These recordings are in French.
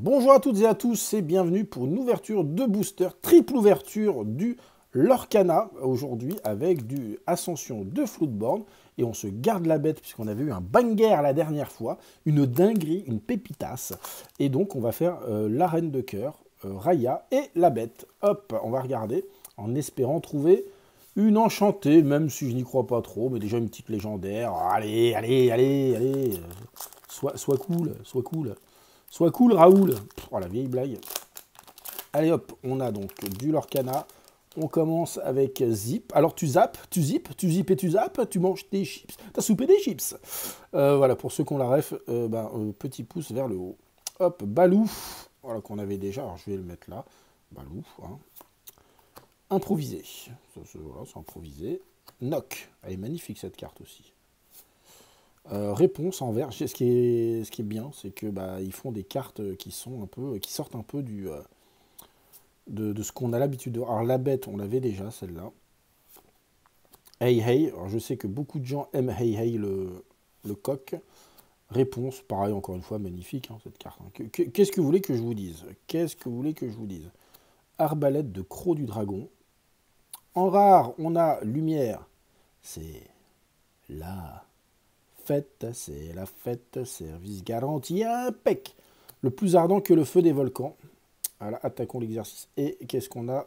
Bonjour à toutes et à tous et bienvenue pour une ouverture de booster, triple ouverture du Lorcana aujourd'hui avec du Ascension de Floodborn et on se garde la bête puisqu'on avait eu un banger la dernière fois, une dinguerie, une pépitasse et donc on va faire euh, la reine de cœur, euh, Raya et la bête. Hop, on va regarder en espérant trouver une enchantée, même si je n'y crois pas trop, mais déjà une petite légendaire. allez, allez, allez, allez, sois, sois cool, sois cool. Sois cool, Raoul. Oh, la vieille blague. Allez hop, on a donc du Lorcana. On commence avec Zip. Alors tu zappes, tu zip, tu zip et tu zappes, tu manges des chips. T'as soupé des chips. Euh, voilà, pour ceux qui ont la ref, euh, ben, euh, petit pouce vers le haut. Hop, Balou. Voilà, qu'on avait déjà. Alors je vais le mettre là. Balou. Hein. Improvisé. Voilà, c'est improvisé. Knock. Elle est magnifique cette carte aussi. Euh, réponse en vert. Ce qui est, bien, c'est que bah, ils font des cartes qui sont un peu, qui sortent un peu euh, de, ce qu'on a l'habitude de. Alors la bête, on l'avait déjà celle-là. Hey hey. Je sais que beaucoup de gens aiment Hey hey le, le coq. Réponse, pareil encore une fois, magnifique hein, cette carte. Hein. Qu'est-ce que vous voulez que je vous dise? Qu'est-ce que vous voulez que je vous dise? Arbalète de croc du dragon. En rare, on a lumière. C'est là fête, c'est la fête, service garanti, impec. Le plus ardent que le feu des volcans. Voilà, attaquons l'exercice. Et qu'est-ce qu'on a?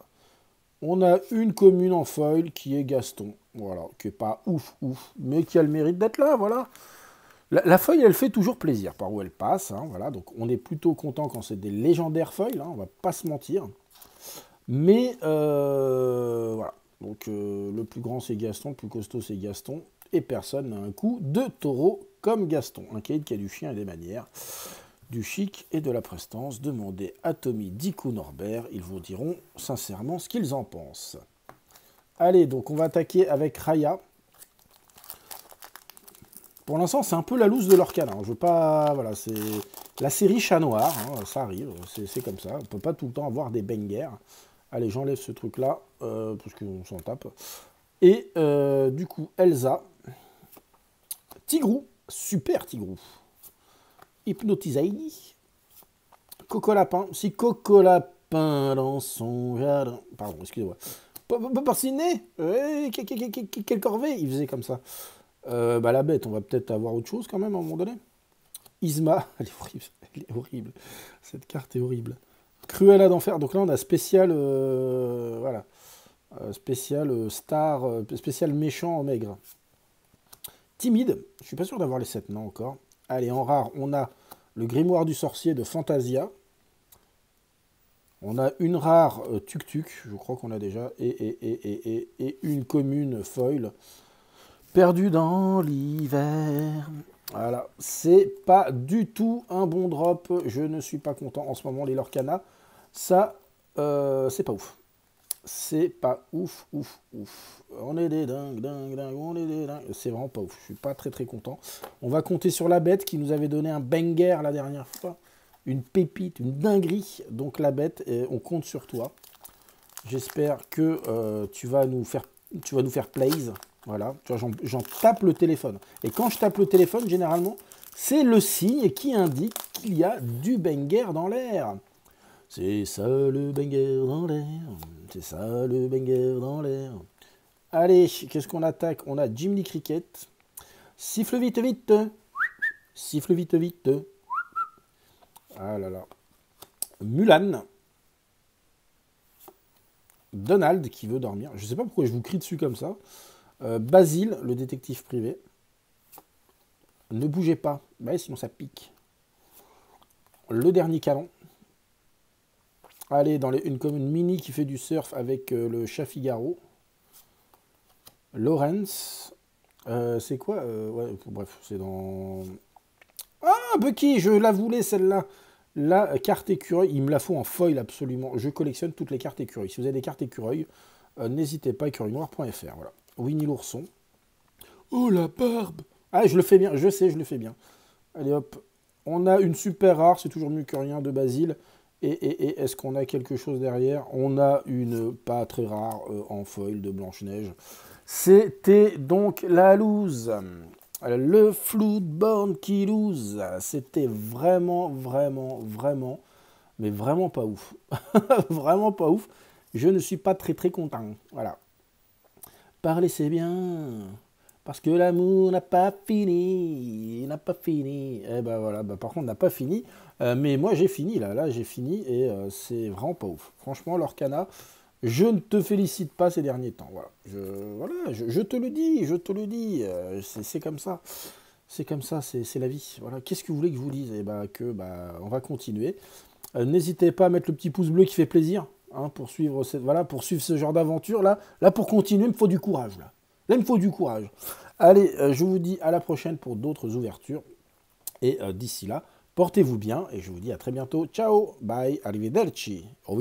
On a une commune en foil qui est Gaston. Voilà, qui est pas ouf, ouf, mais qui a le mérite d'être là, voilà. La, feuille, elle fait toujours plaisir par où elle passe. Hein, voilà, donc on est plutôt content quand c'est des légendaires feuilles, hein, on va pas se mentir. Mais euh, donc euh, le plus grand c'est Gaston, le plus costaud c'est Gaston et personne n'a un coup de taureau comme Gaston. Un caïd qui a du chien et des manières, du chic et de la prestance. Demandez à Tommy, Dick ou Norbert, ils vous diront sincèrement ce qu'ils en pensent. Allez, donc on va attaquer avec Raya. Pour l'instant, c'est un peu la loose de leur canard. Je veux pas. Voilà, c'est la série chat noir. Hein, ça arrive, c'est comme ça. On peut pas tout le temps avoir des bangers. Allez, j'enlève ce truc-là, euh, parce qu'on s'en tape. Et euh, du coup, Elsa, Tigrou, super Tigrou. Hypnotisé. Coco Lapin, si Coco Lapin dans son jardin. Pardon, excusez-moi. Porcinet Quelle corvée Il faisait comme ça. Euh, bah la bête, on va peut-être avoir autre chose quand même à un moment donné. Isma, elle est horrible, elle est horrible. Cette carte est horrible. Cruella d'enfer. Donc là, on a spécial, euh, voilà, euh, spécial star, spécial méchant en maigre. Timide, je suis pas sûr d'avoir les 7 non encore. Allez, en rare, on a le grimoire du sorcier de Fantasia. On a une rare euh, Tuk-Tuk, je crois qu'on a déjà, et, et, et, une commune foil. Perdu dans l'hiver. Voilà, c'est pas du tout un bon drop. Je ne suis pas content en ce moment, les Lorcana. Ça, euh, c'est pas ouf c'est pas ouf, ouf, ouf. On est des dingues, dingues, dingues, on est des dingues. C'est vraiment pas ouf. Je suis pas très très content. On va compter sur la bête qui nous avait donné un banger la dernière fois. Une pépite, une dinguerie. Donc la bête, on compte sur toi. J'espère que euh, tu vas nous faire tu vas nous faire plaise. Voilà, j'en tape le téléphone. Et quand je tape le téléphone, généralement, c'est le signe qui indique qu'il y a du banger dans l'air. C'est ça le banger dans l'air. C'est ça le banger dans l'air. Allez, qu'est-ce qu'on attaque? On a Jimmy Cricket. Siffle vite, vite. Siffle vite, vite. Ah là là. Mulan. Donald qui veut dormir. Je ne sais pas pourquoi je vous crie dessus comme ça. Euh, Basile, le détective privé. Ne bougez pas. Bah, sinon ça pique. Le dernier canon. Allez, dans une commune mini qui fait du surf avec euh, le chat Figaro. Lawrence. Euh, c'est quoi Bref, c'est dans... Ah, Bucky, je la voulais celle-là. La carte écureuil, il me la faut en foil absolument. Je collectionne toutes les cartes écureuil. Si vous avez des cartes écureuil, n'hésitez pas, écureuilnoir.fr. Voilà. Winnie l'ourson. Oh la barbe Ah, je le fais bien, je sais, je le fais bien. Allez hop. On a une super rare, c'est toujours mieux que rien, de Basile. Et, est-ce qu'on a quelque chose derrière? On a une pas très rare euh, en foil de Blanche-Neige. C'était donc la loose. Le Floodborn qui lose. C'était vraiment, vraiment, vraiment mais vraiment pas ouf. vraiment pas ouf. Je ne suis pas très très content. Voilà. Parler c'est bien. Parce que l'amour n'a pas fini, n'a pas fini. Eh ben voilà, ben par contre, n'a pas fini. Euh, mais moi, j'ai fini, là, là, j'ai fini, et euh, c'est vraiment pas ouf. Franchement, l'Orcana, je ne te félicite pas ces derniers temps. Voilà, je, te le dis, je te le dis, euh, c'est comme ça. C'est comme ça, c'est la vie. Voilà. Qu'est-ce que vous voulez que je vous dise? Eh ben, que bah, on va continuer. N'hésitez pas à mettre le petit pouce bleu qui fait plaisir hein, pour, suivre cette, voilà, pour ce genre d'aventure. Là, là, pour continuer, il me faut du courage. Là. Il me faut du courage. Allez, euh, je vous dis à la prochaine pour d'autres ouvertures. Et euh, d'ici là, portez-vous bien et je vous dis à très bientôt. Ciao, bye, arrivederci, au.